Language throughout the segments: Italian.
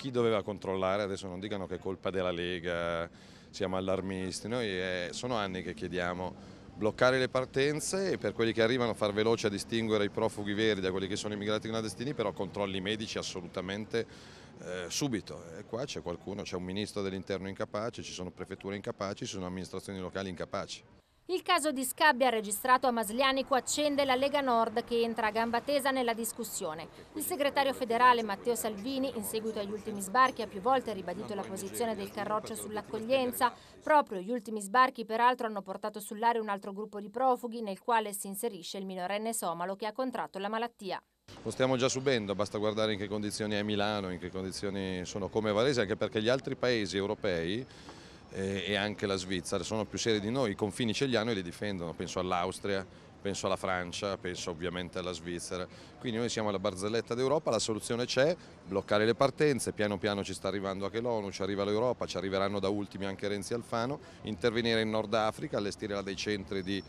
chi doveva controllare, adesso non dicano che è colpa della Lega, siamo allarmisti, noi è, eh, sono anni che chiediamo bloccare le partenze e per quelli che arrivano far veloce a distinguere i profughi veri da quelli che sono immigrati clandestini, però controlli medici assolutamente eh, subito. E qua c'è qualcuno, c'è un ministro dell'interno incapace, ci sono prefetture incapaci, ci sono amministrazioni locali incapaci. Il caso di Scabbia registrato a Maslianico accende la Lega Nord che entra a gamba tesa nella discussione. Il segretario federale Matteo Salvini, in seguito agli ultimi sbarchi, ha più volte ribadito la posizione del Carroccio sull'accoglienza. Proprio gli ultimi sbarchi, peraltro, hanno portato sull'area un altro gruppo di profughi nel quale si inserisce il minorenne somalo che ha contratto la malattia. Lo stiamo già subendo, basta guardare in che condizioni è Milano, in che condizioni sono come Varese, anche perché gli altri paesi europei e anche la Svizzera sono più serie di noi, i confini ce li hanno e li difendono, penso all'Austria, penso alla Francia, penso ovviamente alla Svizzera. Quindi noi siamo alla barzelletta d'Europa, la soluzione c'è, bloccare le partenze, piano piano ci sta arrivando anche l'ONU, ci arriva l'Europa, ci arriveranno da ultimi anche Renzi Alfano, intervenire in Nord Africa, allestire dei centri di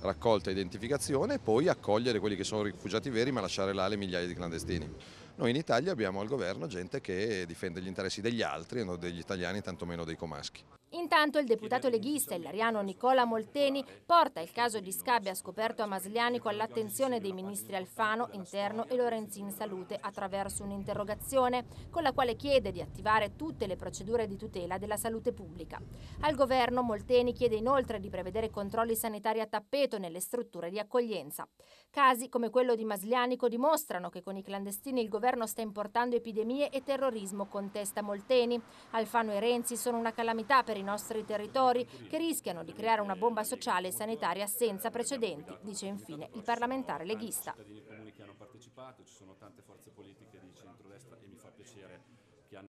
raccolta e identificazione e poi accogliere quelli che sono rifugiati veri ma lasciare là le migliaia di clandestini. Noi in Italia abbiamo al governo gente che difende gli interessi degli altri e non degli italiani, tantomeno dei comaschi. Intanto il deputato leghista ilariano Nicola Molteni porta il caso di Scabbia scoperto a Maslianico all'attenzione dei ministri Alfano, Interno e Lorenzin Salute attraverso un'interrogazione con la quale chiede di attivare tutte le procedure di tutela della salute pubblica. Al governo Molteni chiede inoltre di prevedere controlli sanitari a tappeto nelle strutture di accoglienza. Casi come quello di Maslianico dimostrano che con i clandestini il governo sta importando epidemie e terrorismo, contesta Molteni. Alfano e Renzi sono una calamità per i nostri territori che rischiano di creare una bomba sociale e sanitaria senza precedenti, dice infine il parlamentare leghista.